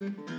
Mm-hmm.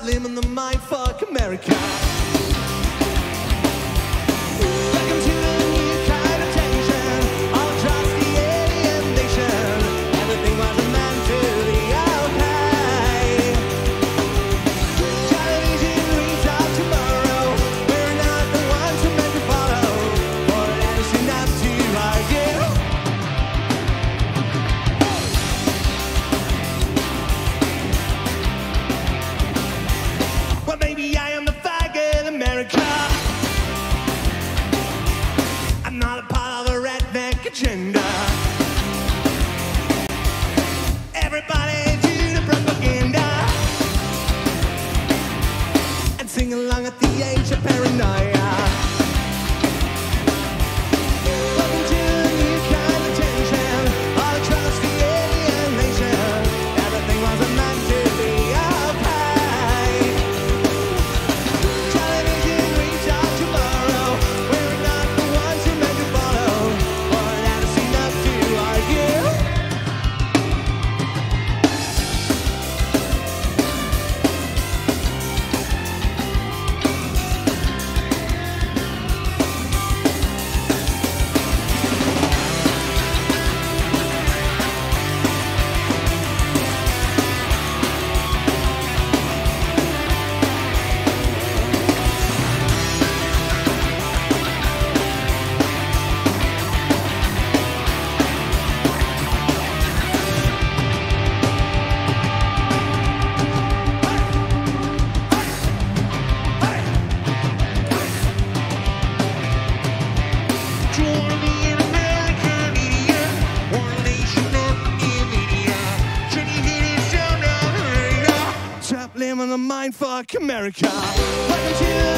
subliminal mindfuck America. Fuck America.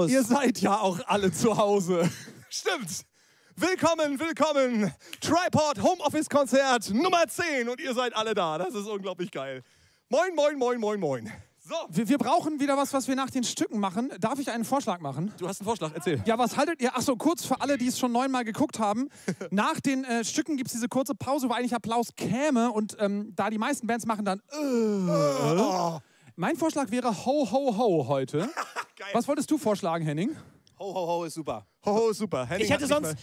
Autos. Ihr seid ja auch alle zu Hause. Stimmt. Willkommen, willkommen. Tripod Homeoffice Konzert Nummer 10 und ihr seid alle da. Das ist unglaublich geil. Moin, moin, moin, moin, moin. So, Wir, wir brauchen wieder was, was wir nach den Stücken machen. Darf ich einen Vorschlag machen? du hast einen Vorschlag, erzähl. Ja, was haltet ihr? Achso, kurz für alle, die es schon neunmal geguckt haben. Nach den äh, Stücken gibt es diese kurze Pause, wo eigentlich Applaus käme. Und ähm, da die meisten Bands machen dann. Äh, Mein Vorschlag wäre Ho, Ho, Ho heute. Geil. Was wolltest du vorschlagen, Henning? Ho, ho, ho, ist super. Hoho, super. Henning Ich hätte sonst.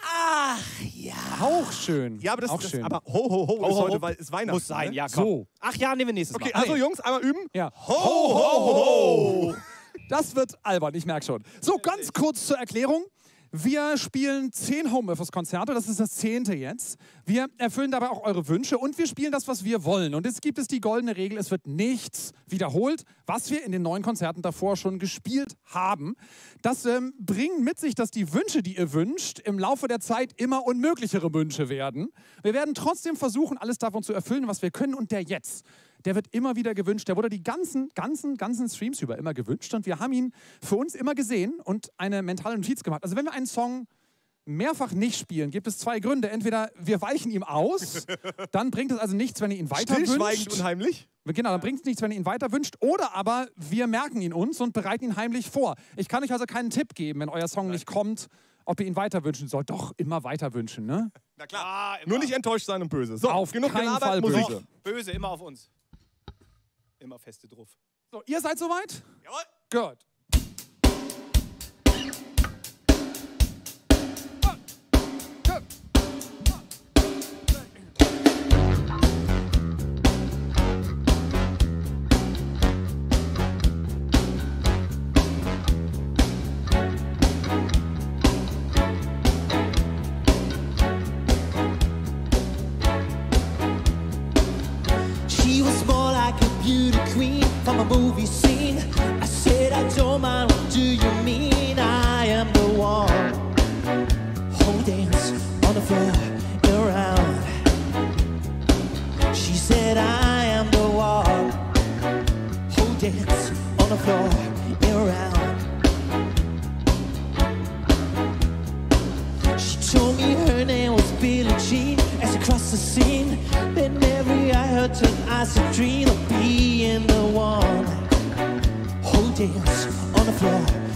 Ach ja. Auch schön. Ja, aber das, auch das schön. aber ho, ho, ho, ist Ho, ho, heute, ho. weil es Weihnachten. Muss sein, ne? ja, komm. So. Ach ja, nehmen wir nächstes Okay, Mal. also Jungs, einmal üben. Ja. Ho, ho, ho. Das wird albern, ich merke schon. So, ganz kurz zur Erklärung. Wir spielen zehn Homeoffice-Konzerte, das ist das zehnte jetzt. Wir erfüllen dabei auch eure Wünsche und wir spielen das, was wir wollen. Und jetzt gibt es die goldene Regel, es wird nichts wiederholt, was wir in den neuen Konzerten davor schon gespielt haben. Das ähm, bringt mit sich, dass die Wünsche, die ihr wünscht, im Laufe der Zeit immer unmöglichere Wünsche werden. Wir werden trotzdem versuchen, alles davon zu erfüllen, was wir können. Und der jetzt, der wird immer wieder gewünscht. Der wurde die ganzen, ganzen, ganzen Streams über immer gewünscht. Und wir haben ihn für uns immer gesehen und eine mentale Notiz gemacht. Also wenn wir einen Song mehrfach nicht spielen, gibt es zwei Gründe. Entweder wir weichen ihm aus, dann bringt es also nichts, wenn ihr ihn weiter wünscht. unheimlich. Genau, dann bringt es nichts, wenn ihr ihn weiter wünscht. Oder aber wir merken ihn uns und bereiten ihn heimlich vor. Ich kann euch also keinen Tipp geben, wenn euer Song nicht kommt, ob ihr ihn weiter wünschen sollt. Doch, immer weiter wünschen, ne? Na klar. Ah. Nur nicht enttäuscht sein und böse. So, Auf genug keinen gelabert, Fall Musik. böse. Böse, immer auf uns. Immer feste drauf. So, ihr seid soweit? Jawohl. Gut. Movie scene. I said, I don't mind, what do you mean? I am the one who dance on the floor around. She said, I am the one who dance on the floor around. She told me her name was Billie Jean as she crossed the scene. Then every I heard turned eyes to dream on the floor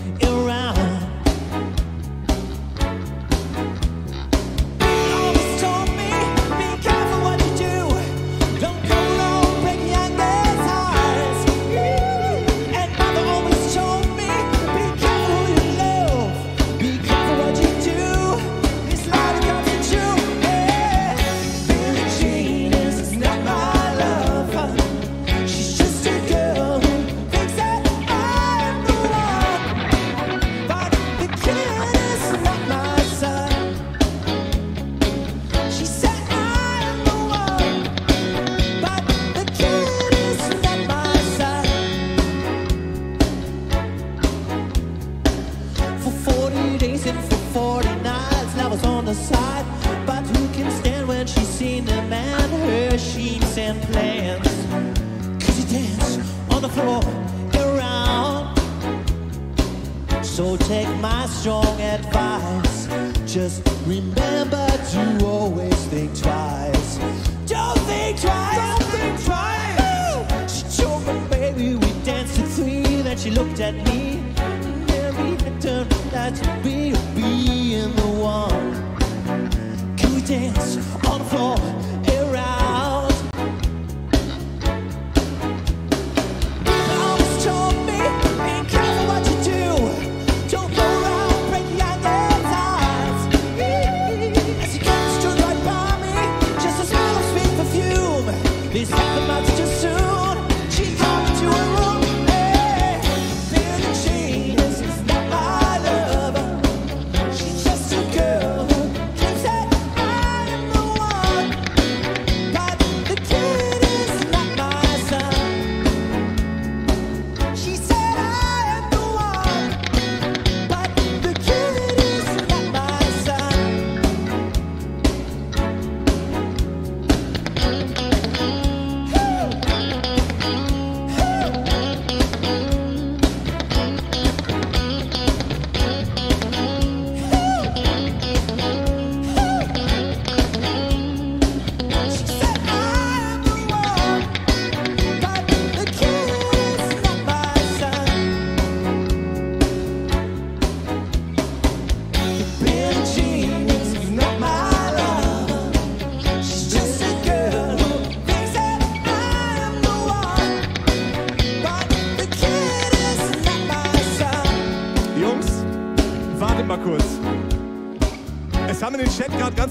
floor around. So take my strong advice. Just remember to always think twice. Don't think twice. Don't think twice. She told me, baby, we danced to three. Then she looked at me. And every turned out to be being the one. Can we dance on the floor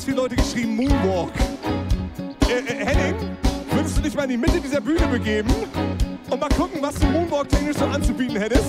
ganz viele Leute geschrieben, Moonwalk. Äh, äh, Henning, würdest du dich mal in die Mitte dieser Bühne begeben und mal gucken, was du Moonwalk-technisch so anzubieten hättest?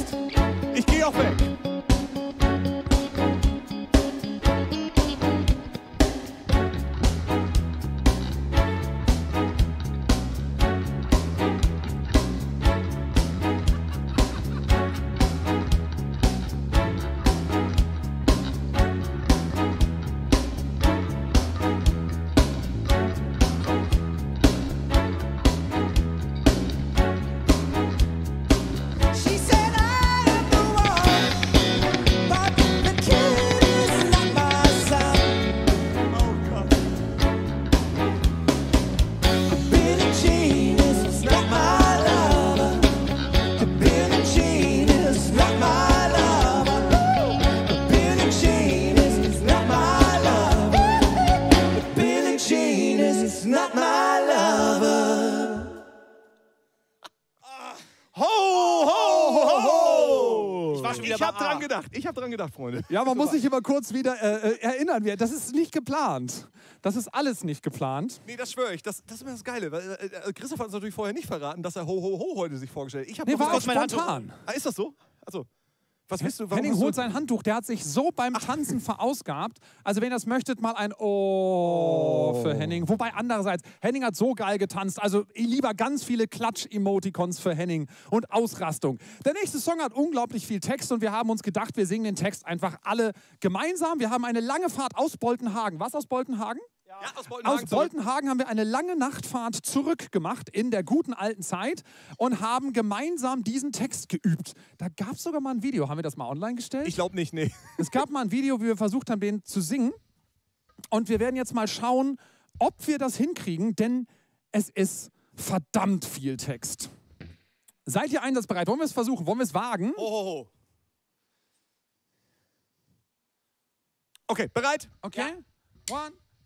Freunde. Ja, man muss sich immer kurz wieder äh, äh, erinnern. Das ist nicht geplant. Das ist alles nicht geplant. Nee, das schwöre ich. Das, das ist immer das Geile. Weil, äh, äh, Christoph hat uns natürlich vorher nicht verraten, dass er Ho, ho, ho heute sich vorgestellt hat. Ich Nee, war auch kurz spontan. Ah, ist das so? Also, was bist du? Warum Henning holt sein Handtuch. Der hat sich so beim Tanzen verausgabt. Also, wenn ihr das möchtet, mal ein Oh für Henning. Wobei, andererseits, Henning hat so geil getanzt. Also, lieber ganz viele Klatsch-Emoticons für Henning und Ausrastung. Der nächste Song hat unglaublich viel Text und wir haben uns gedacht, wir singen den Text einfach alle gemeinsam. Wir haben eine lange Fahrt aus Boltenhagen. Was aus Boltenhagen? Ja, aus Boltenhagen Aus. Boltenhagen haben wir eine lange Nachtfahrt zurückgemacht in der guten alten Zeit und haben gemeinsam diesen Text geübt. Da gab es sogar mal ein Video. Haben wir das mal online gestellt? Ich glaube nicht, nee. es gab mal ein Video, wie wir versucht haben, den zu singen. Und wir werden jetzt mal schauen, ob wir das hinkriegen, denn es ist verdammt viel Text. Seid ihr einsatzbereit? Wollen wir es versuchen? Wollen wir es wagen? Oh. Okay, bereit? Okay? One,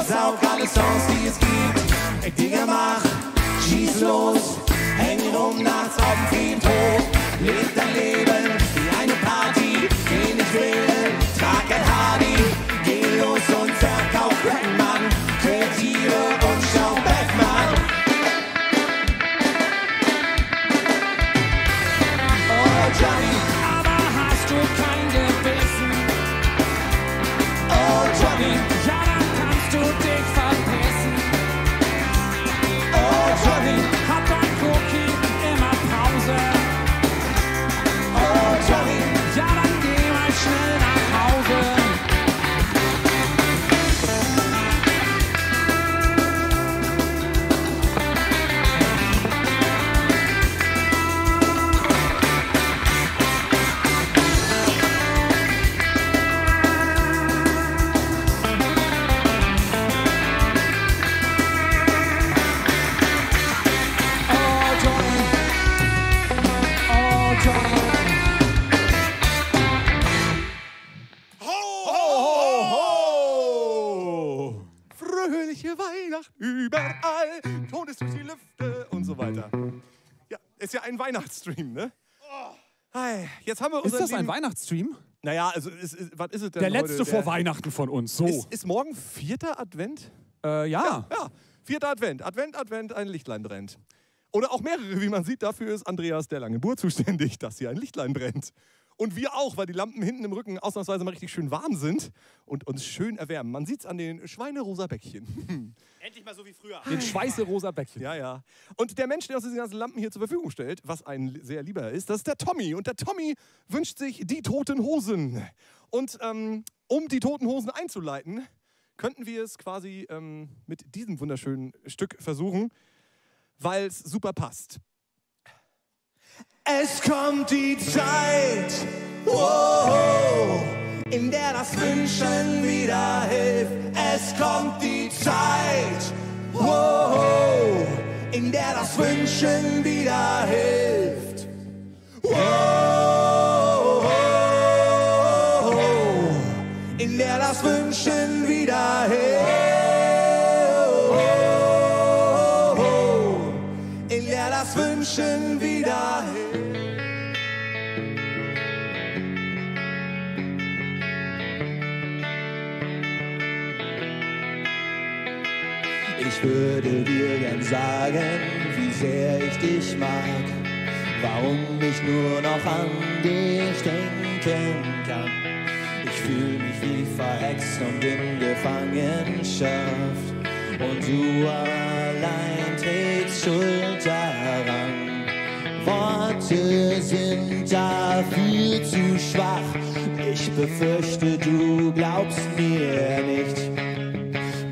Von mir aus auch alle Songs, die es gibt. Ich Digga, mach, schieß los, häng rum nachts auf dem Friedhof, leb dein Leben wie eine Party, geh nicht wählen, Weihnachtsstream, ne? Hi, jetzt haben wir Ist das ein Weihnachtsstream? Naja, also ist, ist, was ist es denn Der heute? letzte vor Weihnachten von uns. So. Ist, ist morgen vierter Advent? Äh, ja. Ja, vierter Advent. Advent, Advent, ein Lichtlein brennt. Oder auch mehrere, wie man sieht. Dafür ist Andreas der Langebur zuständig, dass hier ein Lichtlein brennt. Und wir auch, weil die Lampen hinten im Rücken ausnahmsweise mal richtig schön warm sind und uns schön erwärmen. Man sieht es an den schweinerosa Bäckchen. Endlich mal so wie früher. Den schweiße-rosa Bäckchen. Ja, ja. Und der Mensch, der uns diese ganzen Lampen hier zur Verfügung stellt, was ein sehr lieber ist, das ist der Tommy. Und der Tommy wünscht sich die toten Hosen. Und ähm, um die toten Hosen einzuleiten, könnten wir es quasi ähm, mit diesem wunderschönen Stück versuchen, weil es super passt. Es kommt die Zeit, oh, in der das Wünschen wieder hilft. Es kommt die Zeit, oh, in der das Wünschen wieder hilft. Oh, in der das Wünschen wieder hilft. In der das Wünschen Ich würde dir gern sagen, wie sehr ich dich mag, warum ich nur noch an dich denken kann. Ich fühle mich wie verhext und in Gefangenschaft und du allein trägst Schuld daran. Worte sind dafür zu schwach. Ich befürchte, du glaubst mir nicht.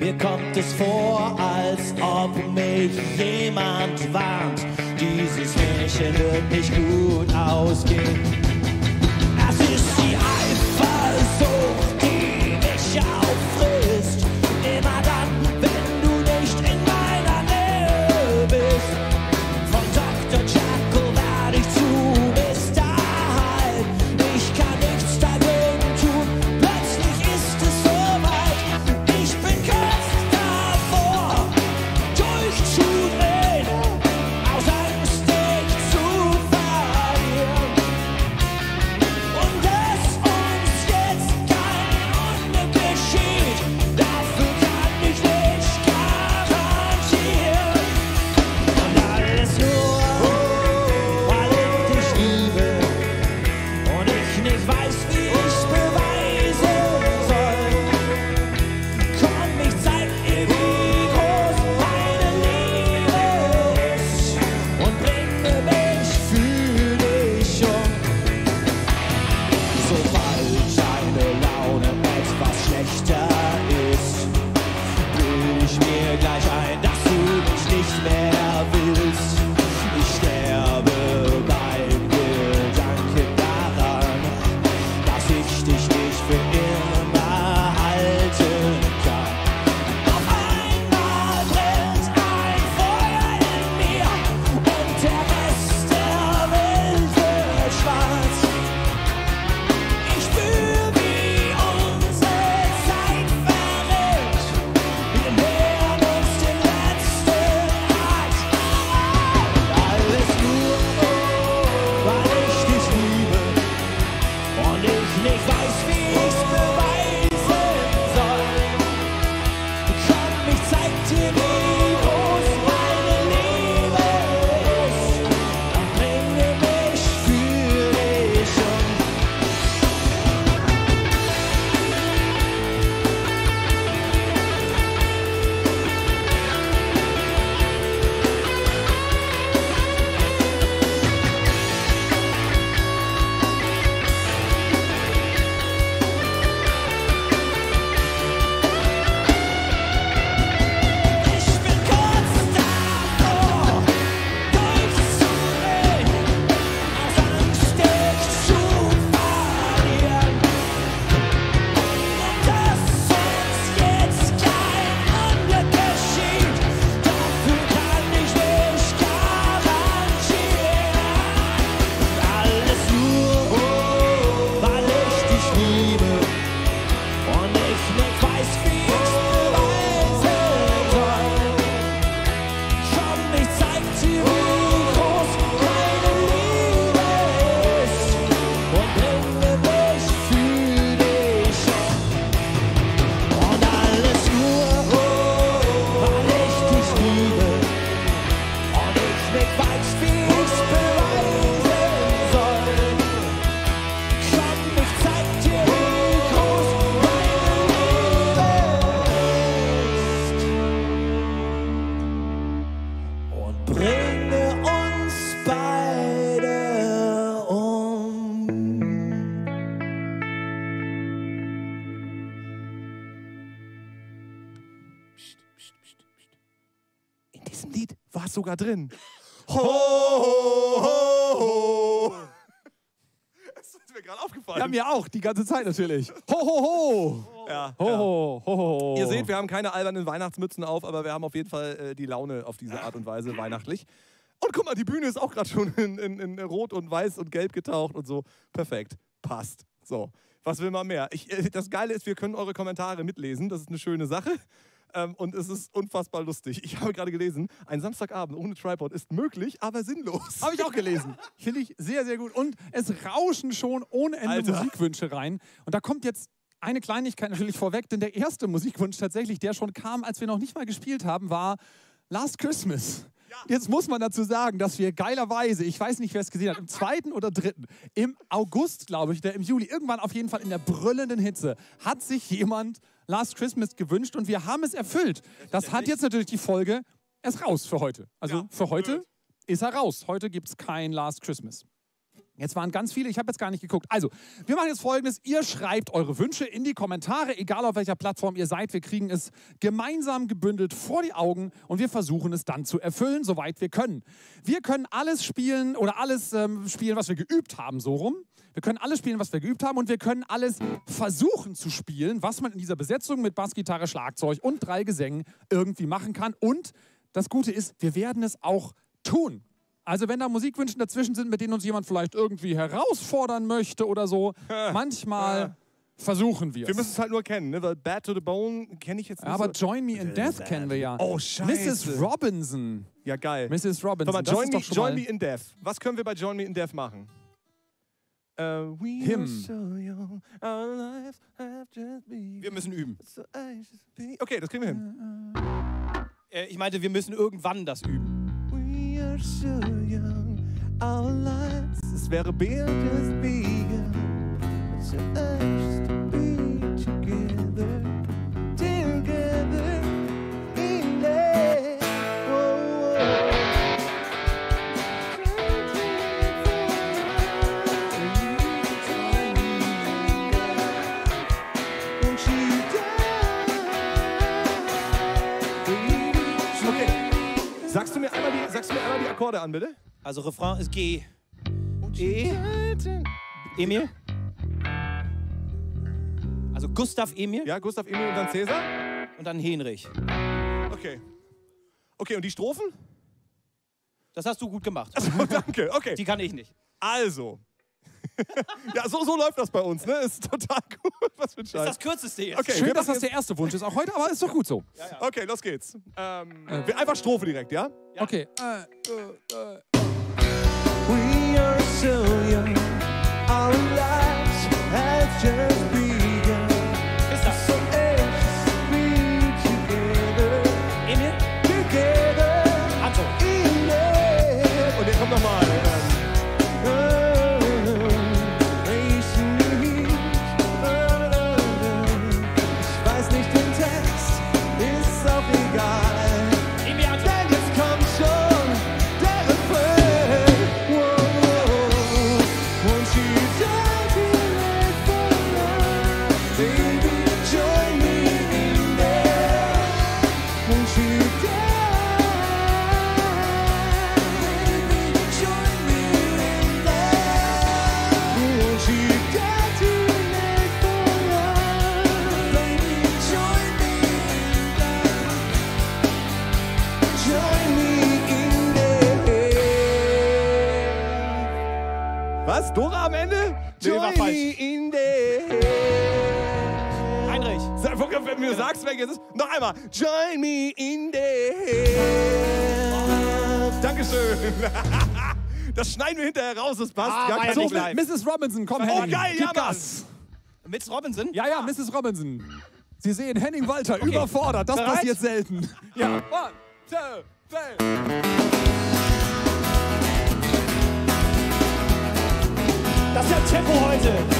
Mir kommt es vor, als ob mich jemand warnt. Dieses Märchen wird nicht gut ausgehen. Sogar drin. Ho, ho, ho, ho. Das ist mir gerade aufgefallen. Ja, mir auch, die ganze Zeit natürlich. Ho, ho, ho. Ja, Ho, ja. ho, ho, ho. Ihr seht, wir haben keine albernen Weihnachtsmützen auf, aber wir haben auf jeden Fall äh, die Laune auf diese Art und Weise weihnachtlich. Und guck mal, die Bühne ist auch gerade schon in, in, in Rot und Weiß und Gelb getaucht und so. Perfekt. Passt. So. Was will man mehr? Ich, äh, das Geile ist, wir können eure Kommentare mitlesen. Das ist eine schöne Sache. Ähm, und es ist unfassbar lustig. Ich habe gerade gelesen, ein Samstagabend ohne Tripod ist möglich, aber sinnlos. Habe ich auch gelesen. Finde ich sehr, sehr gut. Und es rauschen schon ohne Ende Alter. Musikwünsche rein. Und da kommt jetzt eine Kleinigkeit natürlich vorweg, denn der erste Musikwunsch tatsächlich, der schon kam, als wir noch nicht mal gespielt haben, war Last Christmas. Jetzt muss man dazu sagen, dass wir geilerweise, ich weiß nicht, wer es gesehen hat, im zweiten oder dritten, im August, glaube ich, oder im Juli, irgendwann auf jeden Fall in der brüllenden Hitze, hat sich jemand Last Christmas gewünscht und wir haben es erfüllt. Das hat jetzt natürlich die Folge, er ist raus für heute. Also für heute ist er raus. Heute gibt es kein Last Christmas. Jetzt waren ganz viele, ich habe jetzt gar nicht geguckt. Also, wir machen jetzt folgendes: Ihr schreibt eure Wünsche in die Kommentare, egal auf welcher Plattform ihr seid. Wir kriegen es gemeinsam gebündelt vor die Augen und wir versuchen es dann zu erfüllen, soweit wir können. Wir können alles spielen oder alles ähm, spielen, was wir geübt haben, so rum. Wir können alles spielen, was wir geübt haben und wir können alles versuchen zu spielen, was man in dieser Besetzung mit Bassgitarre, Schlagzeug und drei Gesängen irgendwie machen kann. Und das Gute ist, wir werden es auch tun. Also wenn da Musikwünsche dazwischen sind, mit denen uns jemand vielleicht irgendwie herausfordern möchte oder so, manchmal versuchen wir Wir es. müssen es halt nur kennen, ne? weil Bad to the Bone kenne ich jetzt nicht Aber so. Join Me in Death kennen wir ja. Oh, scheiße. Mrs. Robinson. Ja, geil. Mrs. Robinson. mal, Join, me, Join Me in Death. Was können wir bei Join Me in Death machen? Uh, we Him. are so young, our lives have just begun. Wir müssen üben. Okay, das kriegen wir hin. Äh, ich meinte, wir müssen irgendwann das üben. We are so young, our lives. Es wäre beer just begun. So sagst du mir einmal die Akkorde an, bitte? Also Refrain ist G. E. Emil. Also Gustav Emil Ja, Gustav Emil und dann Cäsar? und dann Henrich. Okay. Okay, und die Strophen? Das hast du gut gemacht. Oh, danke. Okay. Die kann ich nicht. Also. ja, so, so läuft das bei uns, ne? Ist total gut. Was für ein Das ist Scheiß. das kürzeste jetzt. Okay, Schön, dass das der erste Wunsch ist, auch heute, aber ist doch gut so. jetzt, okay, los geht's. Ähm, wir einfach Strophe direkt, ja? Okay. Äh, We are so young, our lives have just begun. Dora am Ende? Nee, war Join falsch. me in there. Heinrich. Sag, Wenn du mir sagst, wer jetzt ist. Noch einmal. Join me in there. Dankeschön. Das schneiden wir hinterher raus, das passt. Ah, Gar war kein so, live. Mrs. Robinson, komm, Oh, Henning. geil, Gib ja, Mann. Gas. Miss Robinson? Ja, ja, Mrs. Robinson. Sie sehen Henning Walter überfordert. Das Bereit? passiert selten. Ja. One, two, three. alter Tempo heute.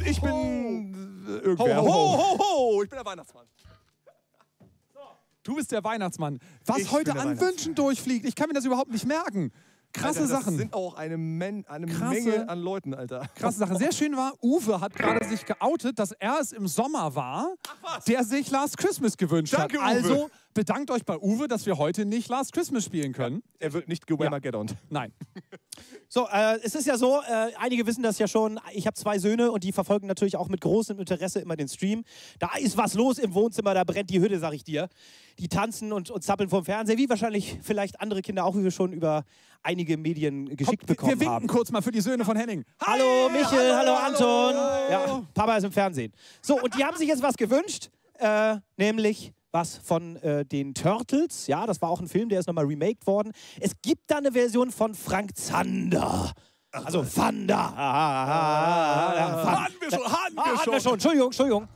Und ich bin äh, irgendwer. Ho, Ho, ho, ho, ich bin der Weihnachtsmann. Du bist der Weihnachtsmann. Was Ich heute an. Wünschen durchfliegt, ich kann mir das überhaupt nicht merken. Krasse Alter, das Sachen. sind auch eine, Men eine Krasse- Menge an Leuten, Alter. Krasse Sache. Sehr schön war, Uwe hat gerade sich geoutet, dass er es im Sommer war, der sich Last Christmas gewünscht Danke, hat. Uwe. Also bedankt euch bei Uwe, dass wir heute nicht Last Christmas spielen können. Er wird nicht gewammergeddont. Nein. So, äh, es ist ja so, äh, einige wissen das ja schon, ich habe zwei Söhne und die verfolgen natürlich auch mit großem Interesse immer den Stream. Da ist was los im Wohnzimmer, da brennt die Hütte, sag ich dir. Die tanzen und, und zappeln vom Fernseher, wie wahrscheinlich vielleicht andere Kinder auch, wie wir schon über einige Medien geschickt wir, bekommen wir winken haben. kurz mal für die Söhne von Henning. Hallo Michel, hallo, Anton. hallo. Ja, Papa ist im Fernsehen. So, und die haben sich jetzt was gewünscht, äh, nämlich was von äh, den Turtles. Ja, das war auch ein Film, der ist nochmal remaked worden. Es gibt da eine Version von Frank Zander. Also Zander. Ah, ah, ah, ah, ah, Hatten wir schon, hatten Ah, wir hatten schon. wir schon. Entschuldigung, Entschuldigung.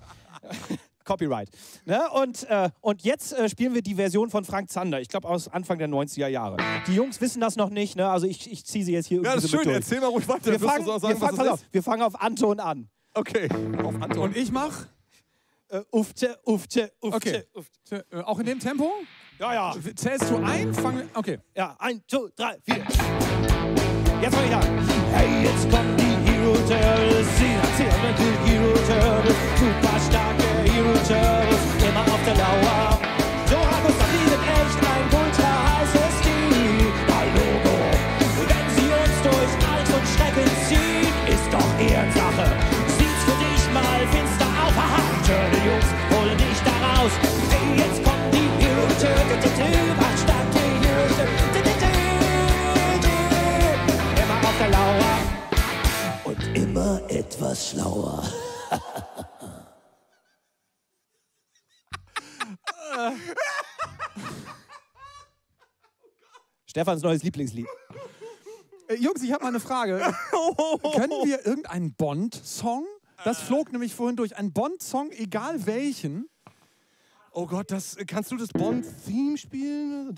Copyright. Ne? Und, äh, und jetzt äh, spielen wir die Version von Frank Zander. Ich glaube aus Anfang der 90er Jahre. Die Jungs wissen das noch nicht. Ne? Also ich, ich ziehe sie jetzt hier Ja, irgendwie das ist so schön. durch. Erzähl mal ruhig weiter. Wir fangen, du so sagen, wir, fangen, auf, wir fangen auf Anton an. Okay, auf Anton. Und ich mach. Äh, ufte, ufte, ufte, Okay. ufte. Äh, Auch in dem Tempo? Ja, ja. Zählst du ein? Fangen wir. Okay. Ja, eins, zwei, drei, vier. Jetzt fange ich an. Hey, jetzt kommen die Hero Turtles. Sie erzählen die Hero Turtles. Super starke Hero Turtles. Immer auf der Lauer. Stefans neues Lieblingslied. Äh, Jungs, ich habe mal eine Frage. Können wir irgendeinen Bond-Song? Das flog nämlich vorhin durch. Ein Bond-Song, egal welchen. Oh Gott, das, kannst du das Bond-Theme spielen?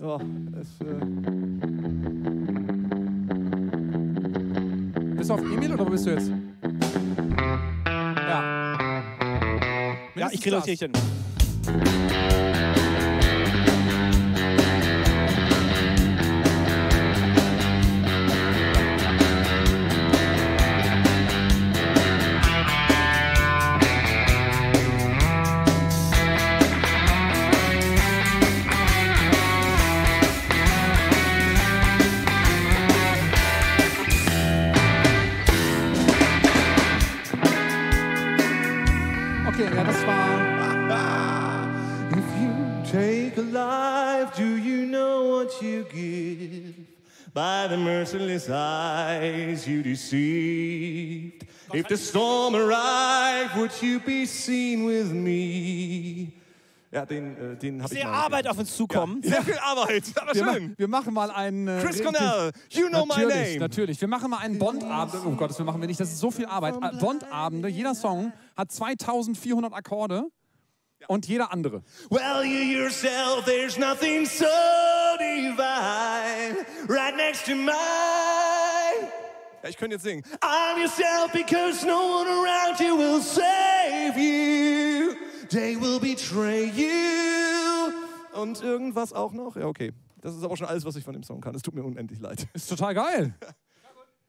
Ja, es, äh, Bist du auf Emil oder wo bist du jetzt? Ja. Ja, ich Mindestens kriege das. das Tierchen. Life, do you know what you give? By the merciless eyes you deceived. If the storm arrived, would you be seen with me? ja, den, äh, den habe ich Sehr mal. Arbeit auf uns zukommen. Sehr viel Arbeit, aber Wir, ma schön. wir machen mal einen. Äh, Chris Cornell, you know my Natürlich, name. natürlich. Wir machen mal einen Bond-Abend. Oh Gott, das machen wir nicht. Das ist so viel Arbeit. Äh, Bond-Abende, jeder Song hat 2400 Akkorde und jeder andere. Well, you yourself, there's nothing so divine right next to mine. Ja, ich könnte jetzt singen. I'm yourself because no one around you will save you. They will betray you. Und irgendwas auch noch? Ja, okay. Das ist aber schon alles, was ich von dem Song kann. Es tut mir unendlich leid. Ist total geil.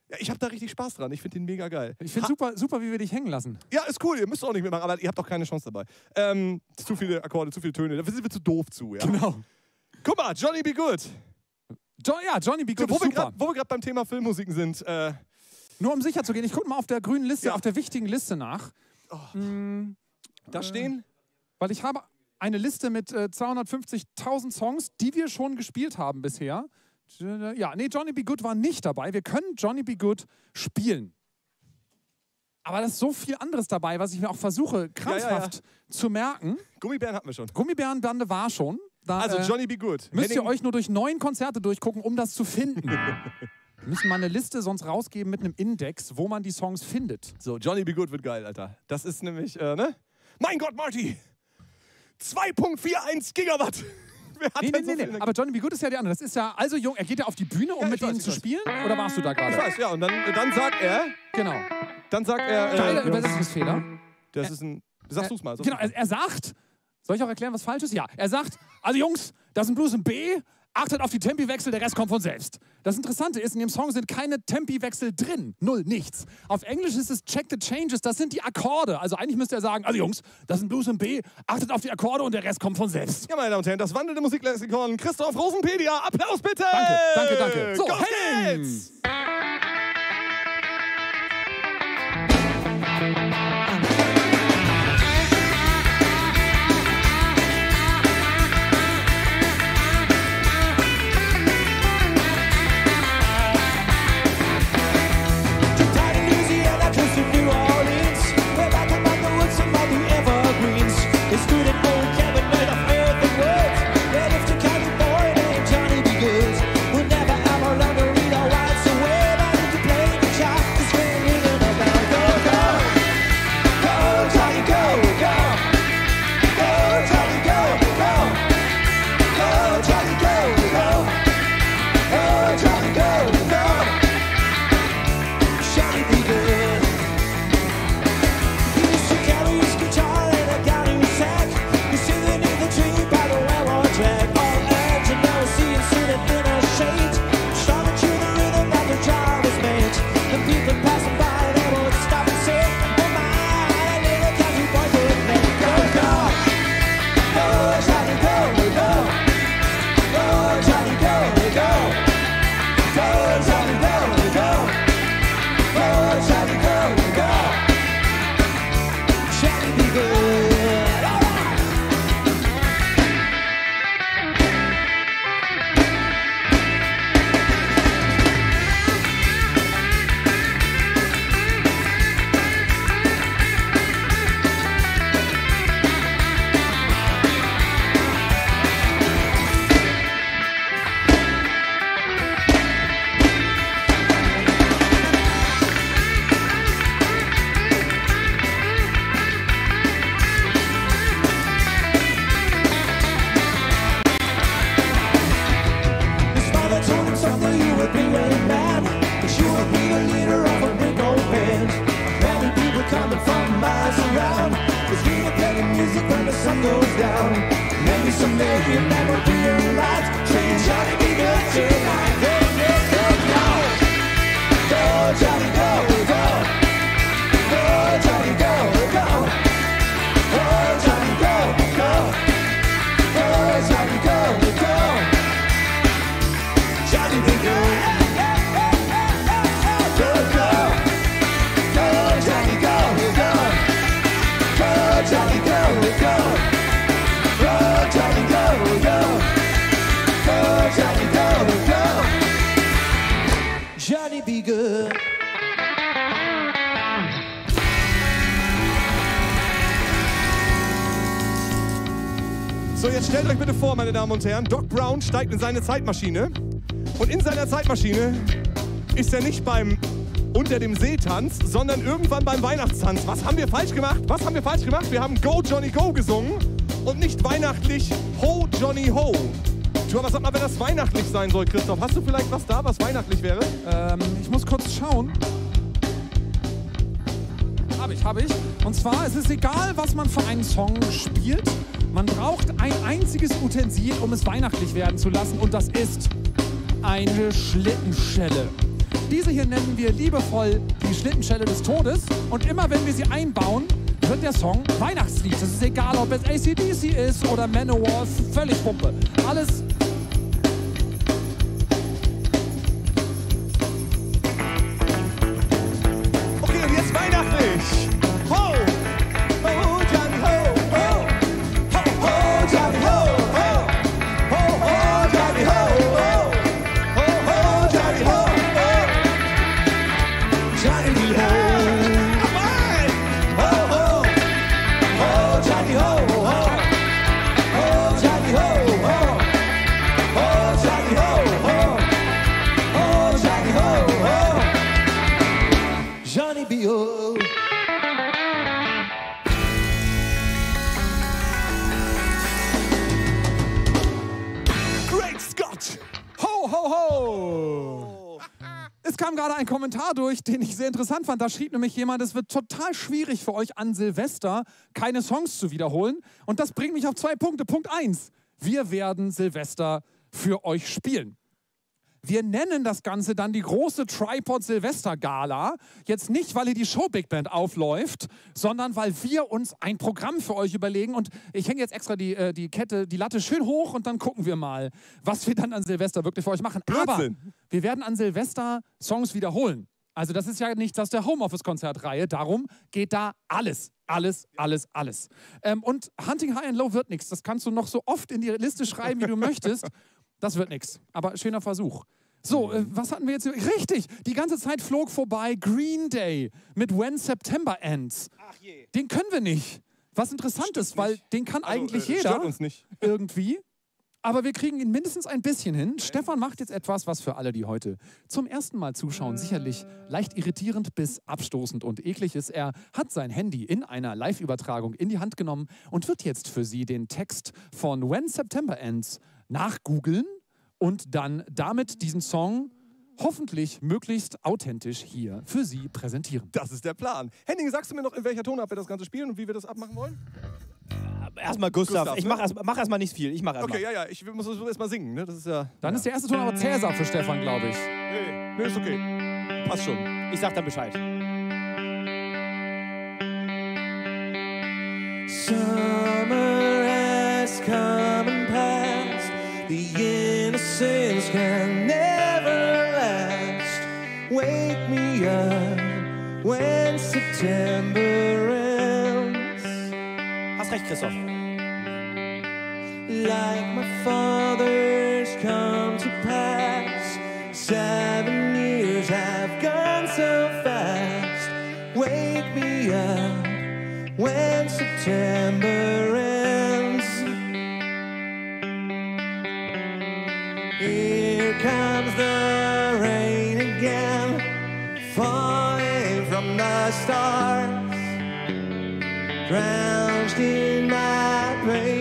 Ja, ich habe da richtig Spaß dran. Ich finde den mega geil. Ich finde super, super, wie wir dich hängen lassen. Ja, ist cool. Ihr müsst auch nicht mitmachen, aber ihr habt auch keine Chance dabei. Ähm, zu viele Akkorde, zu viele Töne. Da sind wir zu doof zu. Ja. Genau. Guck mal, Johnny Be Good. Jo ja, Johnny B. Good wo, ist wir super. grad, wo wir gerade beim Thema Filmmusiken sind. Äh, Nur um sicher zu gehen, ich gucke mal auf der grünen Liste, Ja. auf der wichtigen Liste nach. da stehen. Weil ich habe eine Liste mit äh, 250.000 Songs, die wir schon gespielt haben bisher. Ja, nee, Johnny B. Good war nicht dabei. Wir können Johnny B. Good spielen. Aber da ist so viel anderes dabei, was ich mir auch versuche, krampfhaft zu merken. Gummibären hatten wir schon. Gummibärenbande war schon. Da, Also äh, Johnny Be Good. müsst ihr Henning- euch nur durch neun Konzerte durchgucken, um das zu finden. Wir müssen mal eine Liste sonst rausgeben mit einem Index, wo man die Songs findet. So, Johnny Be Good wird geil, Alter. Das ist nämlich, äh, ne? Mein Gott, Marty! 2.41 Gigawatt! Wer hat Nee, nee, so nee, nee. Aber Johnny B. Good ist ja der andere. Das ist ja, also jung, er geht ja auf die Bühne, um Ja, ich mit weiß, ihnen ich zu weiß. spielen. Oder warst du da Ich gerade? weiß, ja, und dann, dann sagt er, Genau. dann sagt er, Geiler äh, Übersetzungsfehler. das ist ein, sagst du's mal. Genau, er, er sagt, soll ich auch erklären, was falsch ist? Ja, er sagt, also Jungs, das ist ein Blues in B, achtet auf die Tempiwechsel, der Rest kommt von selbst. Das Interessante ist, in dem Song sind keine Tempiwechsel drin. Null, nichts. Auf Englisch ist es Check the Changes, das sind die Akkorde. Also eigentlich müsste er sagen, also Jungs, das ein Blues in B, achtet auf die Akkorde und der Rest kommt von selbst. Ja, meine Damen und Herren, das wandelnde Musiklexikon Christoph Rosenpedia. Applaus bitte! Danke, danke, danke. So, Go! Damen und Herren, Doc Brown steigt in seine Zeitmaschine und in seiner Zeitmaschine ist er nicht beim unter dem Seetanz, sondern irgendwann beim Weihnachtstanz. Was haben wir falsch gemacht? Was haben wir falsch gemacht? Wir haben Go Johnny Go gesungen und nicht weihnachtlich Ho Johnny Ho. Du, aber sag mal, wenn das weihnachtlich sein soll, Christoph, hast du vielleicht was da, was weihnachtlich wäre? Ähm, ich muss kurz schauen. Habe ich, habe ich. Und zwar, es ist egal, was man für einen Song spielt. Man braucht ein einziges Utensil, um es weihnachtlich werden zu lassen. Und das ist eine Schlittenschelle. Diese hier nennen wir liebevoll die Schlittenschelle des Todes. Und immer wenn wir sie einbauen, wird der Song Weihnachtslied. Es ist egal, ob es ACDC ist oder Manowar, völlig Pumpe. Alles durch, den ich sehr interessant fand. Da schrieb nämlich jemand, es wird total schwierig für euch an Silvester keine Songs zu wiederholen. Und das bringt mich auf zwei Punkte. Punkt eins: Wir werden Silvester für euch spielen. Wir nennen das Ganze dann die große Tripod Silvester Gala. Jetzt nicht, weil hier die Show Big Band aufläuft, sondern weil wir uns ein Programm für euch überlegen. Und ich hänge jetzt extra die, äh, die Kette, die Latte schön hoch und dann gucken wir mal, was wir dann an Silvester wirklich für euch machen. Aber Blödsinn. wir werden an Silvester Songs wiederholen. Also das ist ja nichts aus der Homeoffice-Konzertreihe. Darum geht da alles. Alles, alles, alles. Ähm, und Hunting High and Low wird nichts. Das kannst du noch so oft in die Liste schreiben, wie du möchtest. Das wird nichts. Aber schöner Versuch. So, äh, was hatten wir jetzt? Richtig, die ganze Zeit flog vorbei Green Day mit When September Ends. Ach je. Den können wir nicht. Was interessant ist, weil den kann eigentlich Also, äh, jeder Stört uns nicht. irgendwie. Aber wir kriegen ihn mindestens ein bisschen hin. Stefan macht jetzt etwas, was für alle, die heute zum ersten Mal zuschauen, sicherlich leicht irritierend bis abstoßend und eklig ist. Er hat sein Handy in einer Live-Übertragung in die Hand genommen und wird jetzt für Sie den Text von When September Ends nachgoogeln und dann damit diesen Song hoffentlich möglichst authentisch hier für Sie präsentieren. Das ist der Plan. Henning, sagst du mir noch, in welcher Tonart wir das Ganze spielen und wie wir das abmachen wollen? Erstmal Gustav. Gustav, ich ne? mach erstmal mach erst mal nicht viel. Ich mach erstmal. Okay, ja, ja, ich muss das erstmal singen, ne? Das ist ja. Dann ist der erste Ton aber Cäsar für Stefan, glaube ich. Nee, nee, ist okay. Passt schon. Ich sag dann Bescheid. Summer has come and passed. The innocence can never last. Wake me up when September. Recht, Christoph. Like my father's come to pass. Seven years have gone so fast. Wake me up when September ends. Here comes the rain again, falling from the stars in my pain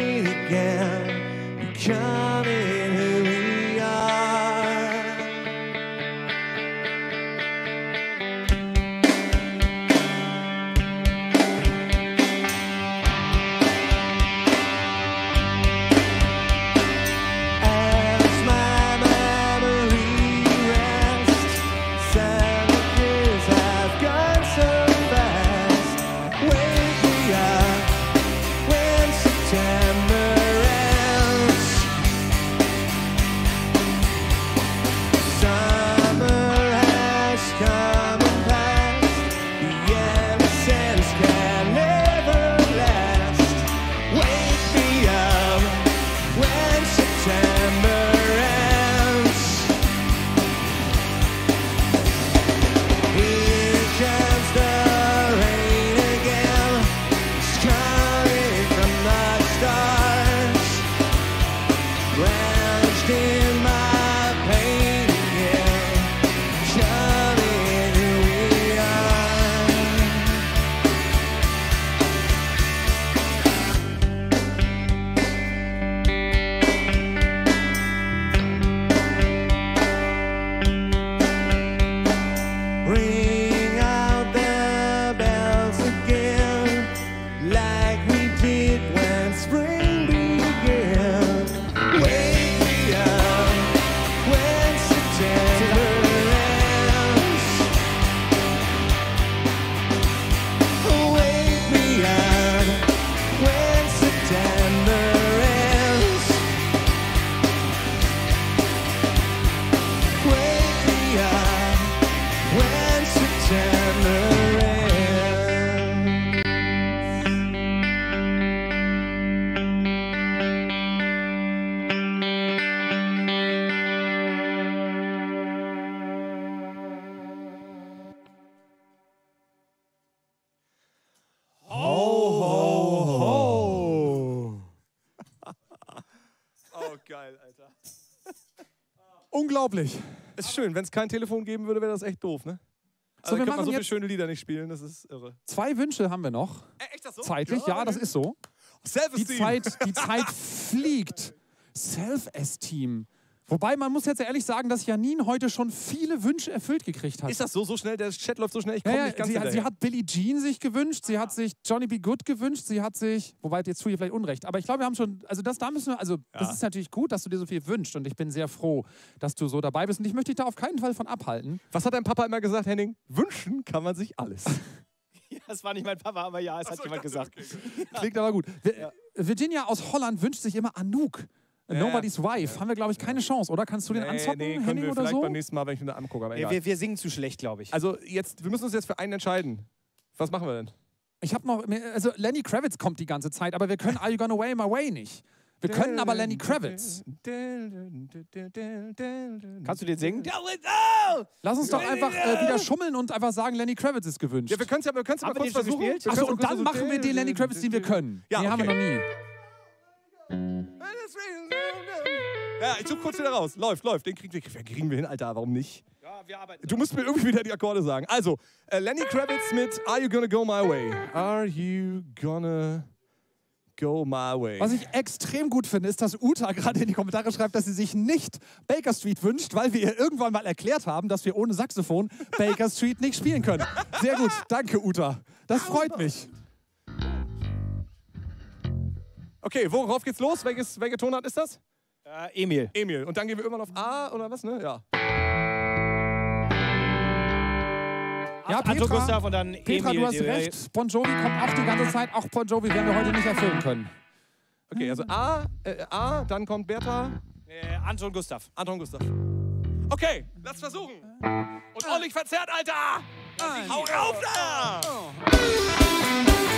unglaublich. Ist schön. Wenn es kein Telefon geben würde, wäre das echt doof, ne? So, Also wir könnte man machen so viele schöne Lieder nicht spielen, das ist irre. zwei Wünsche haben wir noch. Äh, echt das so? Zeitlich, ja, das ist so. Die Self-Esteem. Zeit, die Zeit fliegt. Self-Esteem. Wobei, man muss jetzt ehrlich sagen, dass Janine heute schon viele Wünsche erfüllt gekriegt hat. Ist das so, so schnell? Der Chat läuft so schnell, ich komme Ja, ja, nicht ganz sie, hat, sie hinterher. hat Billie Jean sich gewünscht, sie hat sich Johnny B. Good gewünscht, sie hat sich, wobei jetzt tue ich vielleicht Unrecht, aber ich glaube, wir haben schon, also das da müssen wir, also das ist natürlich gut, dass du dir so viel wünschst und ich bin sehr froh, dass du so dabei bist und ich möchte dich da auf keinen Fall von abhalten. Was hat dein Papa immer gesagt, Henning? Wünschen kann man sich alles. Ja, das war nicht mein Papa, aber ja, es hat jemand gesagt. Klingt aber gut. Wir- Virginia aus Holland wünscht sich immer Anouk. Nobody's Wife. Haben wir, glaube ich, keine Chance, oder? Kannst du den anzocken, nee, können Henning, wir oder vielleicht so? beim nächsten Mal, wenn ich mir angucke, aber Nee, wir, wir singen zu schlecht, glaube ich. Also jetzt, wir müssen uns jetzt für einen entscheiden. Was machen wir denn? Ich habe noch, also Lenny Kravitz kommt die ganze Zeit, aber wir können Are You Gonna Away My Way nicht. Wir können aber Lenny Kravitz. Kannst du den singen? Lass uns doch einfach äh, wieder schummeln und einfach sagen, Lenny Kravitz ist gewünscht. Ja, wir können es ja, wir können's ja mal kurz versuchen. Achso, und dann machen wir den Lenny Kravitz, den wir können. Ja, den haben wir noch okay. nie. Ja, ich suche kurz wieder raus. Läuft, läuft. Den kriegen wir, kriegen wir hin, Alter. Warum nicht? Ja, wir arbeiten. Du musst mir irgendwie wieder die Akkorde sagen. Also, äh, Lenny Kravitz mit Are You Gonna Go My Way? Are You Gonna Go My Way? Was ich extrem gut finde, ist, dass Uta gerade in die Kommentare schreibt, dass sie sich nicht Baker Street wünscht, weil wir ihr irgendwann mal erklärt haben, dass wir ohne Saxophon Baker Street nicht spielen können. Sehr gut, danke Uta. Das freut mich. Okay, worauf geht's los? Welches, welche Tonart ist das? Äh, Emil. Emil. Und dann gehen wir irgendwann auf A oder was, ne? Ja. Ja, Anton Gustav und dann Petra, Emil. du hast recht. Bon Jovi kommt auch die ganze Zeit. Auch Bon Jovi werden wir heute nicht erfüllen können. Okay, also A, äh, A, dann kommt Bertha, Äh, Anton Gustav. Anton Gustav. Okay, lass versuchen. Und ordentlich verzerrt, Alter! Hau rauf da! Gustav,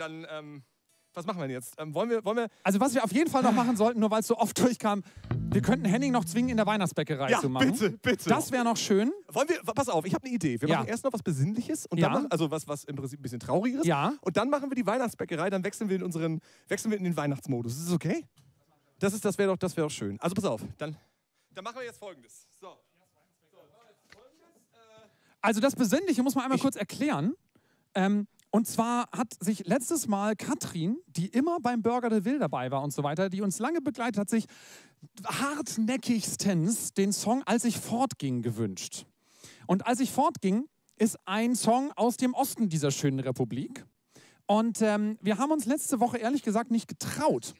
dann. Ähm, was machen wir denn jetzt? Ähm, wollen, wir, wollen wir. Also was wir auf jeden Fall noch machen sollten, nur weil es so oft durchkam, wir könnten Henning noch zwingen, in der Weihnachtsbäckerei Ja, zu machen. bitte, bitte. Das wäre noch schön. Wollen wir. Pass auf, ich habe eine Idee. Wir Ja. machen erst noch was Besinnliches und Ja. dann machen, also was, was im Prinzip ein bisschen Traurigeres. Ja. Und dann machen wir die Weihnachtsbäckerei, dann wechseln wir in unseren, wechseln wir in den Weihnachtsmodus. Ist das okay? Das, ist, das wäre doch, das wär doch schön. Also pass auf, dann, dann machen wir jetzt folgendes. So. Also das Besinnliche muss man einmal kurz erklären. Ähm, und zwar hat sich letztes Mal Katrin, die immer beim Burger de Ville dabei war und so weiter, die uns lange begleitet hat, sich hartnäckigstens den Song Als ich fortging gewünscht. Und Als ich fortging ist ein Song aus dem Osten dieser schönen Republik. Und ähm, wir haben uns letzte Woche ehrlich gesagt nicht getraut.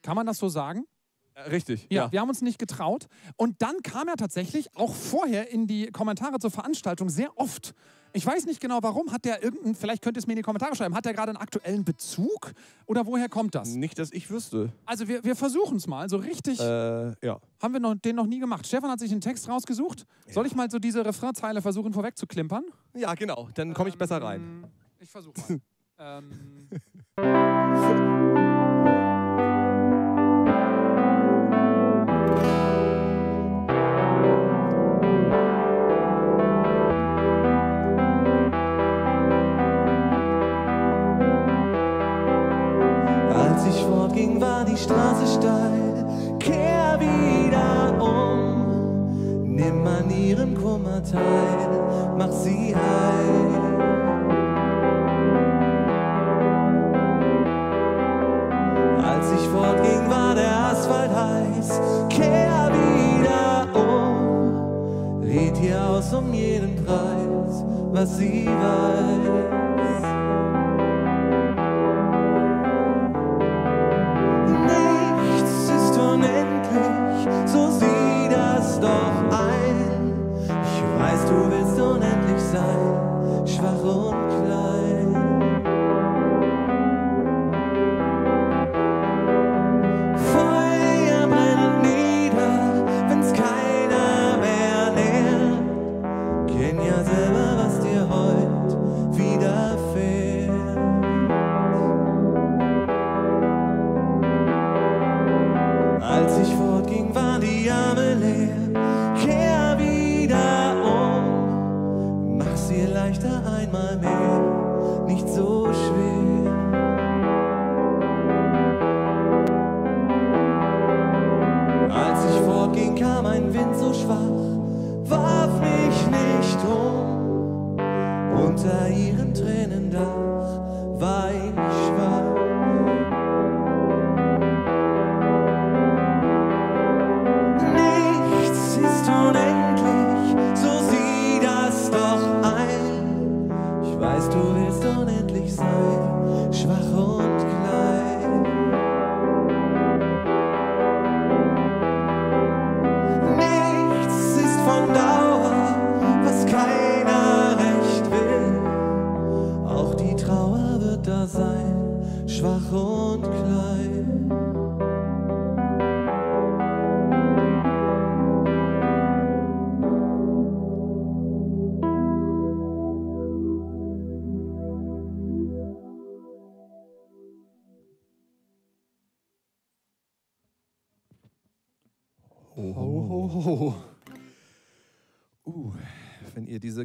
Kann man das so sagen? Äh, richtig. Ja, wir haben uns nicht getraut. Und dann kam er tatsächlich auch vorher in die Kommentare zur Veranstaltung sehr oft. Ich weiß nicht genau warum. Hat der irgendeinen, vielleicht könnt ihr es mir in die Kommentare schreiben, hat der gerade einen aktuellen Bezug? Oder woher kommt das? Nicht, dass ich wüsste. Also wir, wir versuchen es mal. So richtig Äh, ja. haben wir noch, den noch nie gemacht. Stefan hat sich den Text rausgesucht. Soll ich mal so diese Refrainzeile versuchen vorwegzuklimpern? Ja, genau. Dann komme ich besser rein. Ähm, Ich versuche mal. ähm, war die Straße steil. Kehr wieder um. Nimm an ihrem Kummer teil. Mach sie heil. Als ich fortging, war der Asphalt heiß. Kehr wieder um. Red ihr aus um jeden Preis, was sie weiß. Sein, schwach und klein.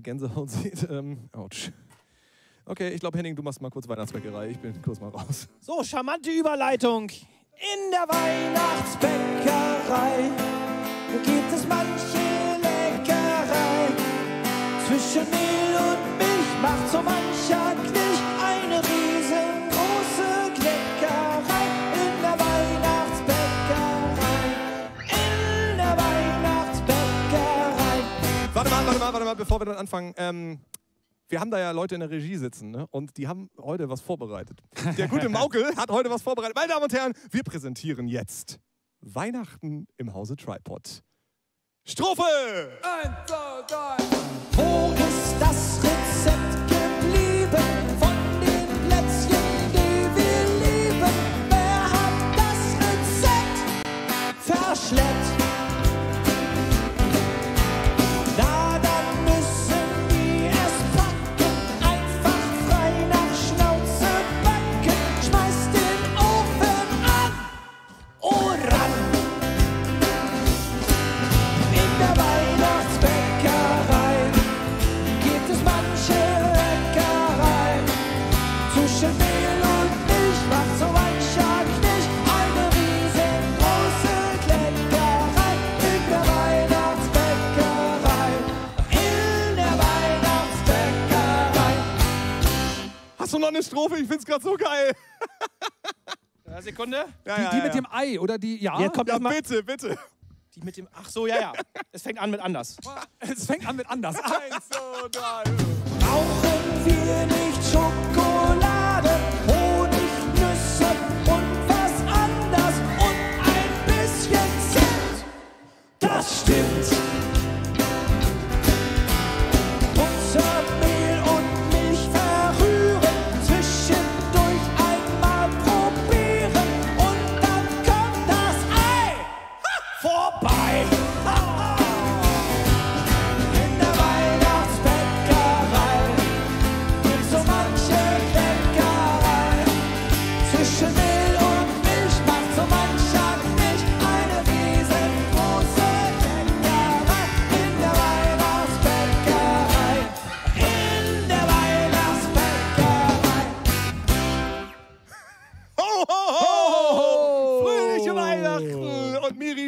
Gänsehaut seht, ähm, ouch. Okay, ich glaube, Henning, du machst mal kurz Weihnachtsbäckerei. Ich bin kurz mal raus. So, charmante Überleitung. In der Weihnachtsbäckerei gibt es manche Leckerei. Zwischen Mehl und Milch macht so mancher Knilch mal, bevor wir dann anfangen. Ähm, wir haben da ja Leute in der Regie sitzen ne? und die haben heute was vorbereitet. Der gute Maukel hat heute was vorbereitet. Meine Damen und Herren, wir präsentieren jetzt Weihnachten im Hause Tripod. Strophe! Wo ist das Rezept geblieben von Strophe, ich find's gerade so geil. Ja, Sekunde. Ja, Die, ja, die ja, mit dem Ei oder die. Ja, Jetzt kommt Ja, erstmal bitte, bitte. die mit dem. Ach so, ja, ja. Es fängt an mit anders. es fängt an mit anders. Eins, zwei, drei. Brauchen wir nicht Schokolade, Honig, Nüsse und was anders und ein bisschen Zimt? Das stimmt.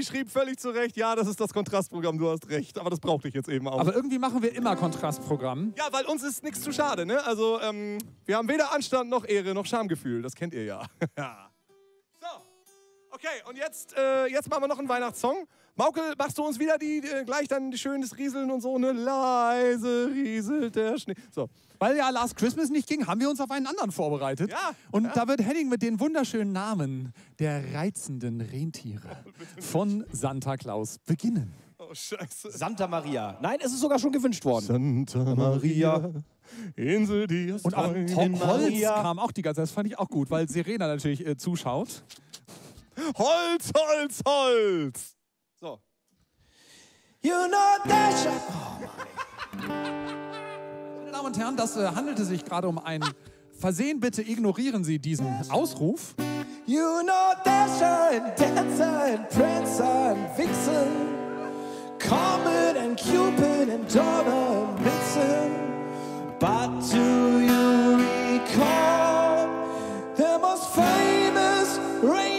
Schrieb völlig zu Recht, ja, das ist das Kontrastprogramm, du hast recht. Aber das brauchte ich jetzt eben auch. Aber irgendwie machen wir immer Kontrastprogramm. ja, weil uns ist nichts zu schade, ne? Also, ähm, wir haben weder Anstand noch Ehre noch Schamgefühl. Das kennt ihr ja. so. Okay, und jetzt, äh, jetzt machen wir noch einen Weihnachtssong. Maukel, machst du uns wieder die, äh, gleich dann schönes Rieseln und so, ne? Leise rieselt der Schnee. So. Weil ja Last Christmas nicht ging, haben wir uns auf einen anderen vorbereitet. Ja, Und da wird Henning mit den wunderschönen Namen der reizenden Rentiere von Santa Claus beginnen. Oh, Scheiße. Santa Maria. Nein, es ist sogar schon gewünscht worden. Santa Maria, Insel, die aus Und auch Ho Holz kam auch die ganze Zeit. Das fand ich auch gut, weil Serena natürlich äh, zuschaut. Holz, Holz, Holz. So. You know that Meine Damen und Herren, das äh, handelte sich gerade um ein Versehen. Bitte ignorieren Sie diesen Ausruf. You know Dasher and Dancer and Prancer and Vixen, Comet and Cupid and Donner and Blitzen. But do you recall the most famous reindeer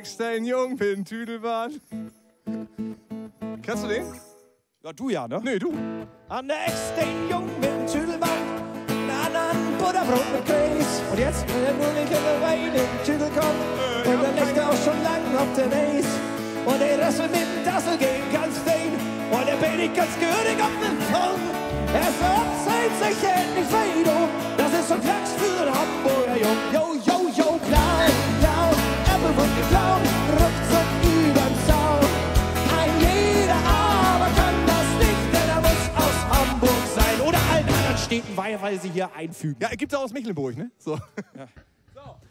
Anna Eckstein, Jung, bin Tüdelbahn. Kennst du den? Ja, du ja, ne? Nee, du. Am nächsten Jung mit dem Tüdelband, Butterbrot mit. Und jetzt, wenn der Mullikennerei in den Tüdel kommt, und dann liegt er auch schon lang auf der Näs. Und der Rest mit dem Dassel gehen ganz fein, und der Baby ganz gehörig auf den Fang. Er verzeiht sich endlich Feido, das ist so ein Klacks für den sie hier einfügen. Ja, gibt auch aus Mecklenburg, ne? So.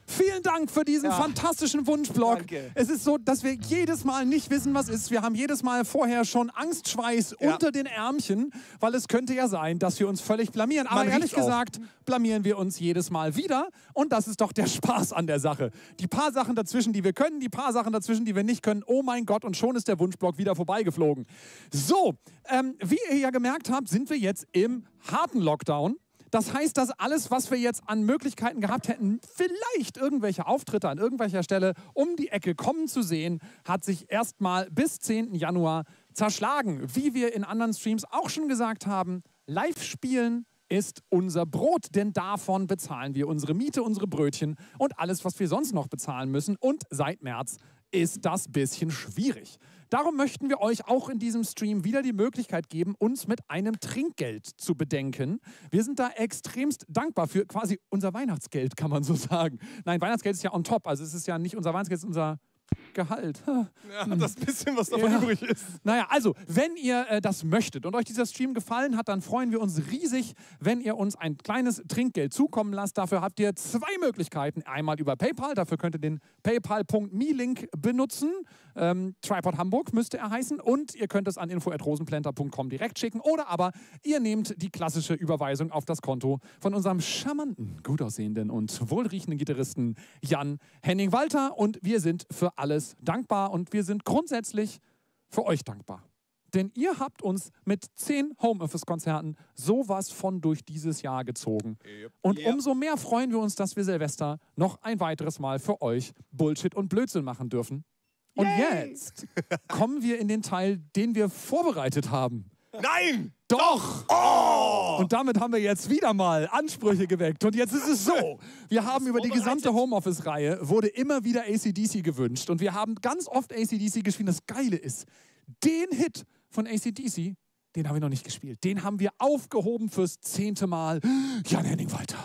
Vielen Dank für diesen fantastischen Wunschblock. Danke. Es ist so, dass wir jedes Mal nicht wissen, was ist. Wir haben jedes Mal vorher schon Angstschweiß Ja. unter den Ärmchen, weil es könnte ja sein, dass wir uns völlig blamieren. Aber Man ehrlich gesagt, blamieren wir uns jedes Mal wieder. Und das ist doch der Spaß an der Sache. Die paar Sachen dazwischen, die wir können, die paar Sachen dazwischen, die wir nicht können. Oh mein Gott, und schon ist der Wunschblock wieder vorbeigeflogen. So, ähm, wie ihr ja gemerkt habt, sind wir jetzt im harten Lockdown. Das heißt, dass alles, was wir jetzt an Möglichkeiten gehabt hätten, vielleicht irgendwelche Auftritte an irgendwelcher Stelle um die Ecke kommen zu sehen, hat sich erstmal bis 10. Januar zerschlagen. Wie wir in anderen Streams auch schon gesagt haben, Live-Spielen ist unser Brot, denn davon bezahlen wir unsere Miete, unsere Brötchen und alles, was wir sonst noch bezahlen müssen. Und seit März ist das bisschen schwierig. Darum möchten wir euch auch in diesem Stream wieder die Möglichkeit geben, uns mit einem Trinkgeld zu bedenken. Wir sind da extremst dankbar für quasi unser Weihnachtsgeld, kann man so sagen. Nein, Weihnachtsgeld ist ja on top. Also es ist ja nicht unser Weihnachtsgeld, es ist unser Gehalt. Ja, das bisschen, was davon Ja. übrig ist. Naja, also, wenn ihr äh, das möchtet und euch dieser Stream gefallen hat, dann freuen wir uns riesig, wenn ihr uns ein kleines Trinkgeld zukommen lasst. Dafür habt ihr zwei Möglichkeiten. Einmal über PayPal, dafür könnt ihr den paypal.me-Link benutzen. Ähm, Tripod Hamburg müsste er heißen. Und ihr könnt es an info.rosenplanter.com direkt schicken. Oder aber ihr nehmt die klassische Überweisung auf das Konto von unserem charmanten, gut aussehenden und wohlriechenden Gitarristen Jan Henning Walter. Und wir sind für alles dankbar und wir sind grundsätzlich für euch dankbar. Denn ihr habt uns mit zehn Homeoffice-Konzerten sowas von durch dieses Jahr gezogen. Und umso mehr freuen wir uns, dass wir Silvester noch ein weiteres Mal für euch Bullshit und Blödsinn machen dürfen. Und jetzt kommen wir in den Teil, den wir vorbereitet haben. Nein! Doch! Oh! Und damit haben wir jetzt wieder mal Ansprüche geweckt. Und jetzt ist es so: Wir haben über die gesamte Homeoffice-Reihe wurde immer wieder ACDC gewünscht. Und wir haben ganz oft ACDC gespielt. Das Geile ist, den Hit von ACDC, den haben wir noch nicht gespielt. Den haben wir aufgehoben fürs zehnte Mal. Jan Henning Walter.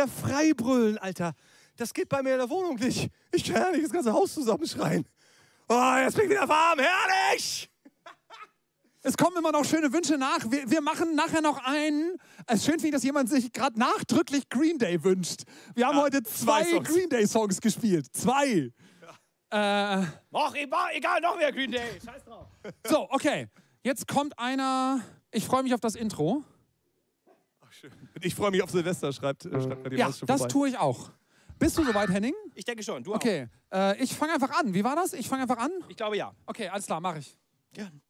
Wieder frei brüllen, Alter. Das geht bei mir in der Wohnung nicht. Ich kann ja nicht das ganze Haus zusammenschreien. Oh, jetzt bin ich wieder warm, herrlich! Es kommen immer noch schöne Wünsche nach. Wir, wir machen nachher noch einen. Es ist schön finde ich, dass jemand sich gerade nachdrücklich Green Day wünscht. Wir haben heute zwei, zwei. Green Day Songs gespielt. Zwei. Äh, Och, egal, noch mehr Green Day. Scheiß drauf. so, okay. Jetzt kommt einer. Ich freue mich auf das Intro. Ich freue mich auf Silvester, schreibt, äh, schreibt dir Ja, das vorbei. tue ich auch. Bist du soweit, Henning? Ich denke schon, du Okay. Äh, ich fange einfach an. Wie war das? Ich fange einfach an? auch. Ich glaube ja. Okay, alles klar, mache ich. Gern. Step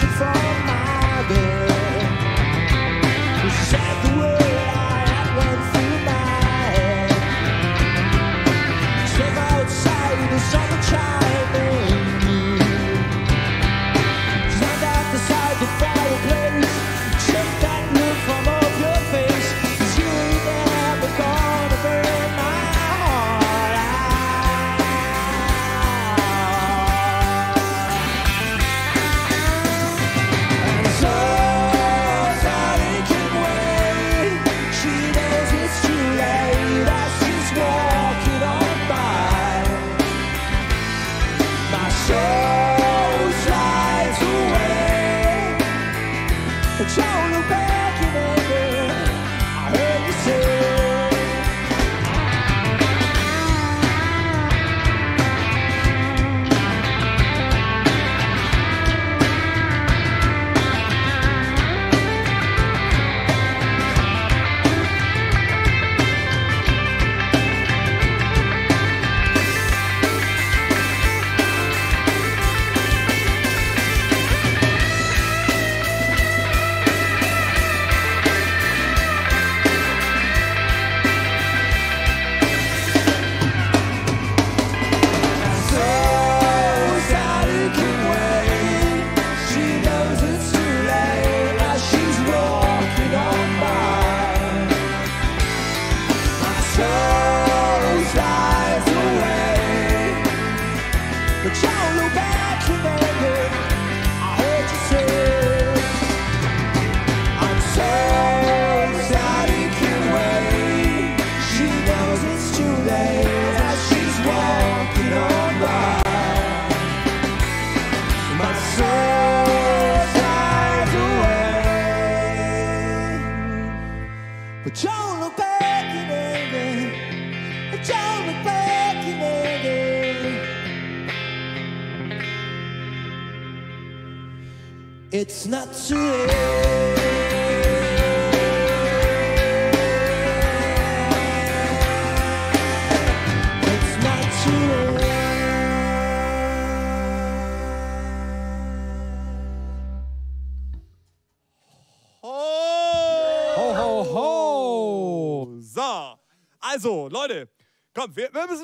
she falls.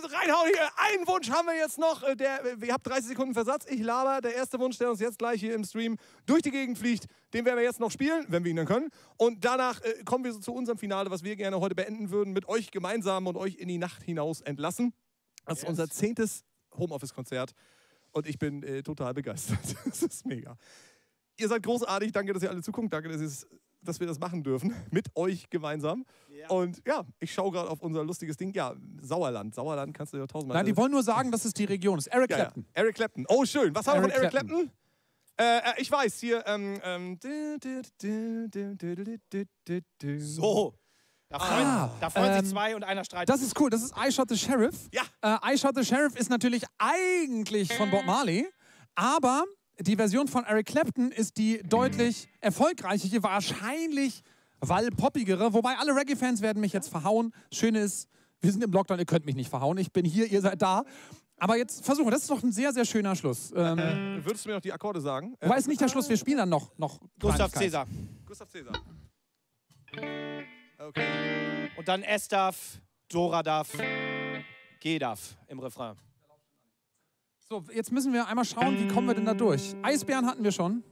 Müssen reinhauen hier. Einen Wunsch haben wir jetzt noch. äh, Der, ihr habt 30 Sekunden Versatz. Ich laber. Der erste Wunsch, der uns jetzt gleich hier im Stream durch die Gegend fliegt, den werden wir jetzt noch spielen, wenn wir ihn dann können. Und danach äh, kommen wir so zu unserem Finale, was wir gerne heute beenden würden, mit euch gemeinsam und euch in die Nacht hinaus entlassen. Das ist unser zehntes Homeoffice-Konzert. Und ich bin äh, total begeistert. das ist mega. Ihr seid großartig. Danke, dass ihr alle zuguckt. Danke, dass, ihr's- dass wir das machen dürfen, mit euch gemeinsam. Ja. Und ja, ich schaue gerade auf unser lustiges Ding. Ja, Sauerland. Sauerland kannst du ja tausendmal. Nein, die wollen nur sagen, dass es die Region ist. Eric Clapton. Ja. Eric Clapton. Oh, schön. Was haben wir von Eric Clapton? Clapton? Äh, äh, ich weiß, hier. Ähm, ähm, so. Da ah. freuen, ah, da freuen ähm, sich zwei und einer streitet. Das ist cool. Das ist I Shot the Sheriff. Ja. Äh, I Shot the Sheriff ist natürlich eigentlich von äh. Bob Marley, aber die Version von Eric Clapton ist die deutlich erfolgreichere, wahrscheinlich weil poppigere. Wobei alle Reggae-Fans werden mich jetzt verhauen. Schöne ist, wir sind im Lockdown, ihr könnt mich nicht verhauen. Ich bin hier, ihr seid da. Aber jetzt versuchen wir, das ist doch ein sehr, sehr schöner Schluss. Ähm, Würdest du mir noch die Akkorde sagen? Äh, Wobei es nicht der Schluss, wir spielen dann noch. noch Gustav. Cäsar. Gustav Cäsar. Okay. Und dann S darf, Dora darf, G darf im Refrain. So, jetzt müssen wir einmal schauen, wie kommen wir denn da durch? Eisbären hatten wir schon.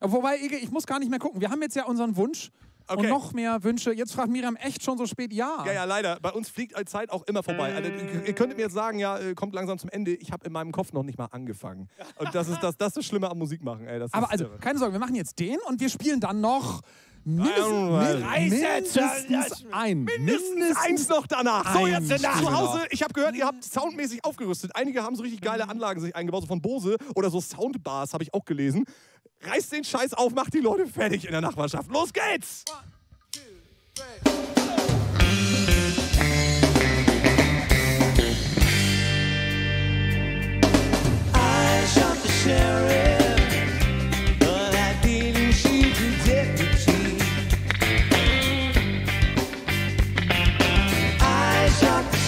Äh, Wobei, Ege, ich muss gar nicht mehr gucken. Wir haben jetzt ja unseren Wunsch und Okay. noch mehr Wünsche. Jetzt fragt Miriam echt schon so spät, ja. Ja, ja, leider. Bei uns fliegt die Zeit auch immer vorbei. Also, ihr könntet mir jetzt sagen, ja, äh, kommt langsam zum Ende. Ich habe in meinem Kopf noch nicht mal angefangen. Und das ist das, das, ist das Schlimme am Musikmachen, ey. Das Aber also, irre. keine Sorge, wir machen jetzt den und wir spielen dann noch mindestens, mindestens ein. Mindestens eins noch danach. So, jetzt Eins zu. Hause. Ich habe gehört, ihr habt soundmäßig aufgerüstet. Einige haben so richtig geile Anlagen sich eingebaut, so von Bose oder so Soundbars, habe ich auch gelesen. Reißt den Scheiß auf, macht die Leute fertig in der Nachbarschaft. Los geht's! I shot the sheriff,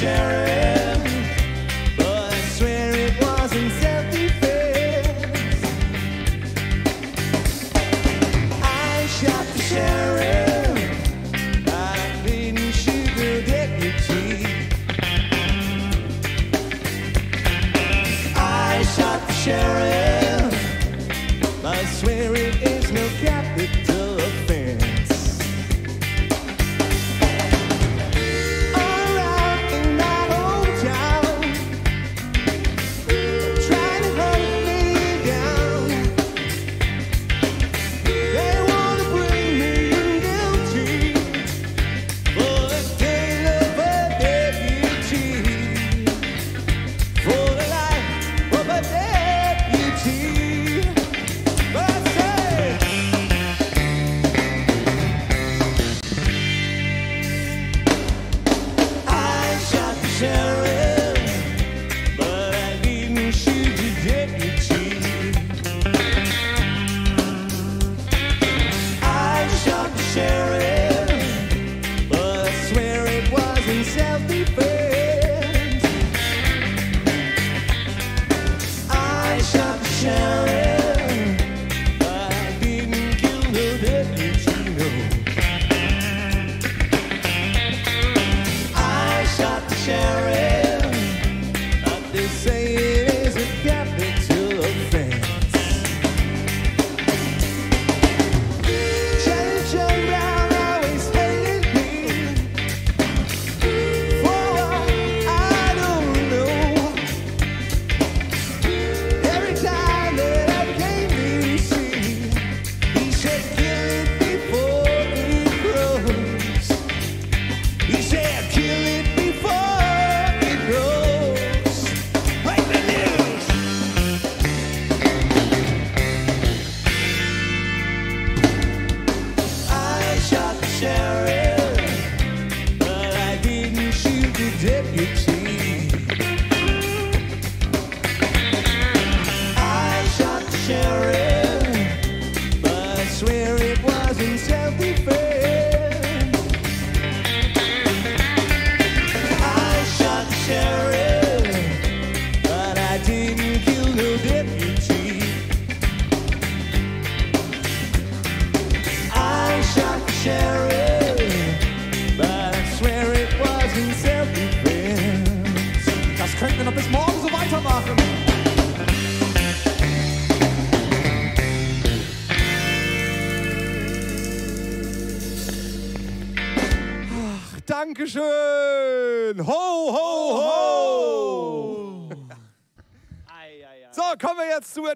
share it.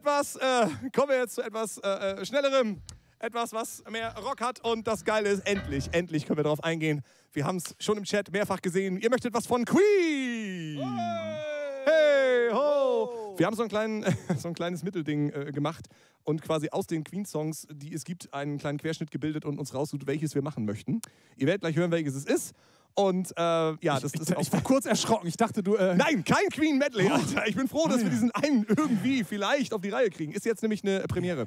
Etwas, äh, kommen wir jetzt zu etwas äh, äh, schnellerem. Etwas, was mehr Rock hat. Und das Geile ist, endlich, endlich können wir darauf eingehen. Wir haben es schon im Chat mehrfach gesehen. Ihr möchtet was von Queen. Hey, ho. Wir haben so ein, kleinen, so ein kleines Mittelding äh, gemacht und quasi aus den Queen-Songs, die es gibt, einen kleinen Querschnitt gebildet und uns raussucht, welches wir machen möchten. Ihr werdet gleich hören, welches es ist. Und äh, ja, das, das Ich, ich war kurz erschrocken. Ich dachte, du. Äh, Nein, kein Queen Medley, Alter. Ich bin froh, dass wir diesen einen irgendwie vielleicht auf die Reihe kriegen. Ist jetzt nämlich eine Premiere.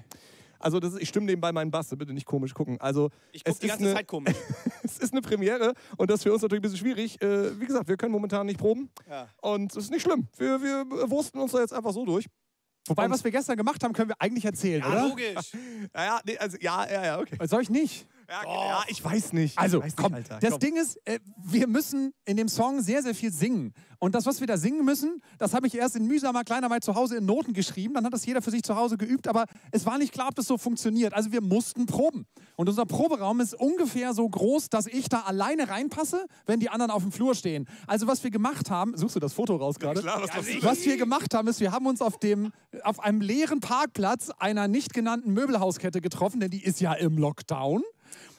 Also das ist, ich stimme nebenbei meinen Bass, bitte nicht komisch gucken. Also Ich es gucke die ist ganze eine, Zeit komisch. es ist eine Premiere und das ist für uns natürlich ein bisschen schwierig. Äh, wie gesagt, wir können momentan nicht proben Ja. und es ist nicht schlimm. Wir, wir wursten uns da jetzt einfach so durch. wobei, was wir gestern gemacht haben, können wir eigentlich erzählen, Ja, oder? logisch. Ja, ja, nee, also, ja, ja, ja, okay. Soll ich nicht? Ja, ja ich weiß nicht. Also, weiß komm, nicht, Alter. das komm. Ding ist, äh, wir müssen in dem Song sehr, sehr viel singen. Und das, was wir da singen müssen, das habe ich erst in mühsamer Kleinarbeit zu Hause in Noten geschrieben. Dann hat das jeder für sich zu Hause geübt, aber es war nicht klar, ob das so funktioniert. Also wir mussten proben. Und unser Proberaum ist ungefähr so groß, dass ich da alleine reinpasse, wenn die anderen auf dem Flur stehen. Also was wir gemacht haben, suchst du das Foto raus gerade? klar, was du? Was wir gemacht haben, ist, wir haben uns auf, dem, auf einem leeren Parkplatz einer nicht genannten Möbelhauskette getroffen, denn die ist ja im Lockdown.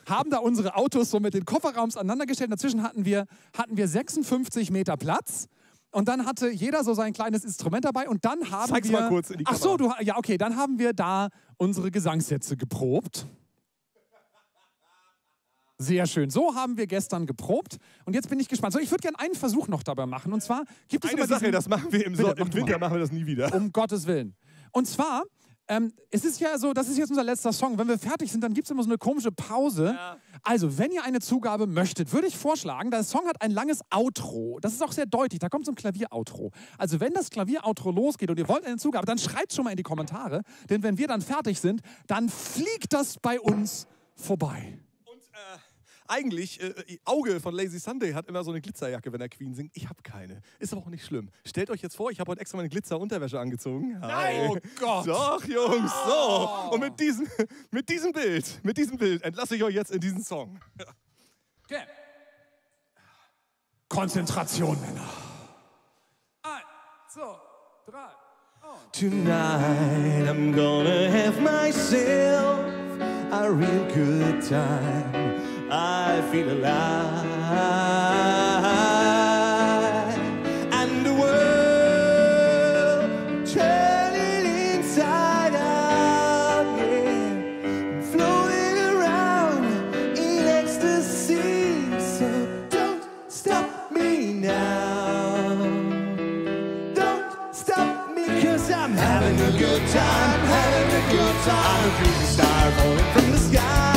Haben da unsere Autos so mit den Kofferraums aneinandergestellt. Dazwischen hatten wir, hatten wir 56 Meter Platz. Und dann hatte jeder so sein kleines Instrument dabei. Und dann haben Zeig's wir. mal kurz in die Ach so, Kamera. du, ja, okay. Dann haben wir da unsere Gesangssätze geprobt. Sehr schön. So haben wir gestern geprobt. Und jetzt bin ich gespannt. So, ich würde gerne einen Versuch noch dabei machen. Und zwar gibt es Eine immer Sache, diesen, das machen wir im, Bitte, so im Winter, machen wir das nie wieder. um Gottes Willen. Und zwar, ähm, es ist ja so, das ist jetzt unser letzter Song. Wenn wir fertig sind, dann gibt es immer so eine komische Pause. Also, wenn ihr eine Zugabe möchtet, würde ich vorschlagen, der Song hat ein langes Outro. Das ist auch sehr deutlich. Da kommt so ein Klavier-Outro. Also, wenn das Klavier-Outro losgeht und ihr wollt eine Zugabe, dann schreibt schon mal in die Kommentare. Denn wenn wir dann fertig sind, dann fliegt das bei uns vorbei. Und äh, eigentlich, äh, Auge von Lazy Sunday hat immer so eine Glitzerjacke, wenn er Queen singt. Ich habe keine. Ist aber auch nicht schlimm. Stellt euch jetzt vor, ich habe heute extra meine Glitzerunterwäsche angezogen. Nein! Oh Gott. Doch, Jungs, so. Und mit diesem, mit diesem Bild, mit diesem Bild entlasse ich euch jetzt in diesen Song. Okay. Konzentration, Männer. Eins, zwei, drei. Tonight I'm gonna have myself a real good time. I feel alive. And the world turning inside out, yeah. Floating around in ecstasy. So don't stop me now. Don't stop me cause I'm having a good time, having a good time. I'm a shooting star falling from the sky.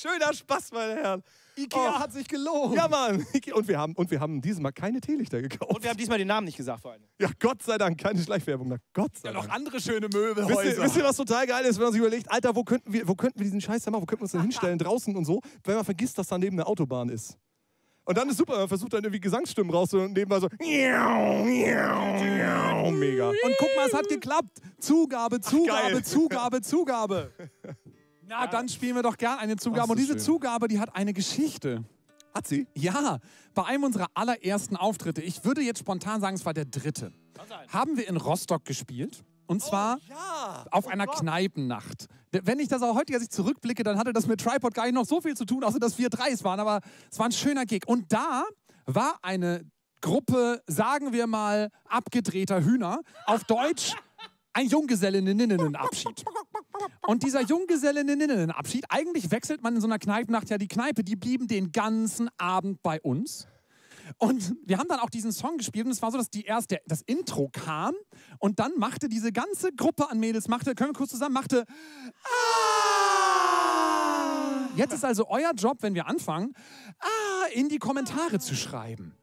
Schöner Spaß, meine Herren. Ikea Oh. hat sich gelohnt. Ja, Mann. Und wir, haben, und wir haben dieses Mal keine Teelichter gekauft. Und wir haben diesmal den Namen nicht gesagt vor allem. ja, Gott sei Dank, keine Schleichwerbung. Na, Gott sei Ja, noch Dank. andere schöne Wisst ihr, Möbelhäuser. wisst ihr, was total geil ist, wenn man sich überlegt, Alter, wo könnten wir, wo könnten wir diesen Scheiß da machen? Wo könnten wir uns denn hinstellen? Draußen und so, wenn man vergisst, dass da neben eine Autobahn ist. Und dann ist super, man versucht dann irgendwie Gesangsstimmen raus und nebenbei so. Mega. Und guck mal, es hat geklappt. Zugabe, Zugabe, geil. Zugabe, Zugabe. Na, dann spielen wir doch gern eine Zugabe. Ach, Und diese schön. Zugabe, die hat eine Geschichte. Hat sie? Ja, bei einem unserer allerersten Auftritte, ich würde jetzt spontan sagen, es war der dritte, haben wir in Rostock gespielt. Und zwar Ja. auf einer Kneipennacht. Wenn ich das auch heutiger Sicht zurückblicke, dann hatte das mit Tripod gar nicht noch so viel zu tun, außer dass wir drei es waren. Aber es war ein schöner Gig. Und da war eine Gruppe, sagen wir mal, abgedrehter Hühner. Auf Deutsch ein Junggesellinnenabschied. Und dieser Junggesellinnenabschied, eigentlich wechselt man in so einer Kneipennacht ja die Kneipe, die blieben den ganzen Abend bei uns. Und wir haben dann auch diesen Song gespielt und es war so, dass die erst das Intro kam und dann machte diese ganze Gruppe an Mädels, machte, können wir kurz zusammen, machte ah. Jetzt ist also euer Job, wenn wir anfangen, ah, in die Kommentare zu schreiben.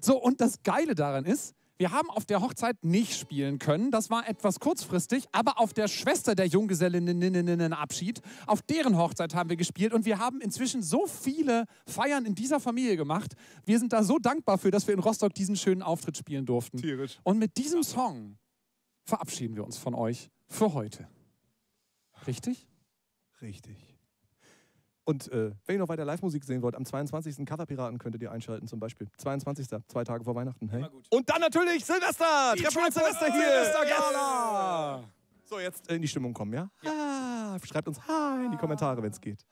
So, und das Geile daran ist, wir haben auf der Hochzeit nicht spielen können. Das war etwas kurzfristig, aber auf der Schwester der Junggesellinnenabschied, auf deren Hochzeit haben wir gespielt und wir haben inzwischen so viele Feiern in dieser Familie gemacht. Wir sind da so dankbar für, dass wir in Rostock diesen schönen Auftritt spielen durften. Tierisch. Und mit diesem Song verabschieden wir uns von euch für heute. Richtig? Richtig. Und äh, wenn ihr noch weiter Live-Musik sehen wollt, am 22. Coverpiraten könntet ihr einschalten zum Beispiel. 22. Zwei Tage vor Weihnachten. Hey. Und dann natürlich Silvester! Treffen wir uns Silvester hier! Silvestergala! So, jetzt in die Stimmung kommen, ja? Ah, schreibt uns Hi in die Kommentare, wenn es geht.